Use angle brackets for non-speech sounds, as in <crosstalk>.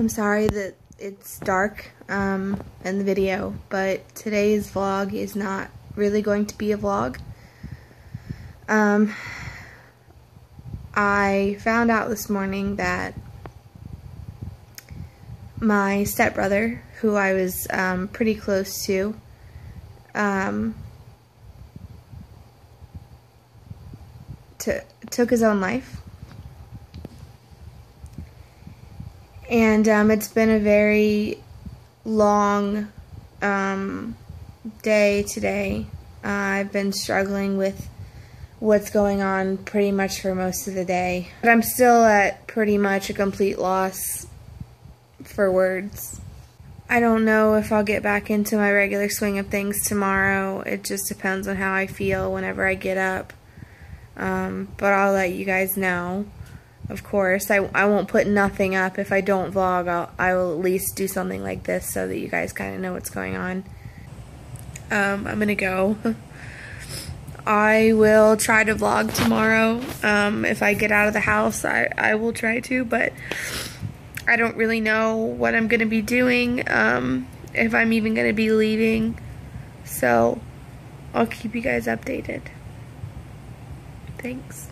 I'm sorry that it's dark um, in the video, but today's vlog is not really going to be a vlog. Um, I found out this morning that my stepbrother, who I was um, pretty close to, um, took his own life. And um, it's been a very long um, day today. Uh, I've been struggling with what's going on pretty much for most of the day. But I'm still at pretty much a complete loss for words. I don't know if I'll get back into my regular swing of things tomorrow. It just depends on how I feel whenever I get up. Um, but I'll let you guys know. Of course, I, I won't put nothing up. If I don't vlog, I'll, I will at least do something like this so that you guys kind of know what's going on. Um, I'm going to go. <laughs> I will try to vlog tomorrow. Um, if I get out of the house, I, I will try to, but I don't really know what I'm going to be doing, um, if I'm even going to be leaving. So, I'll keep you guys updated. Thanks.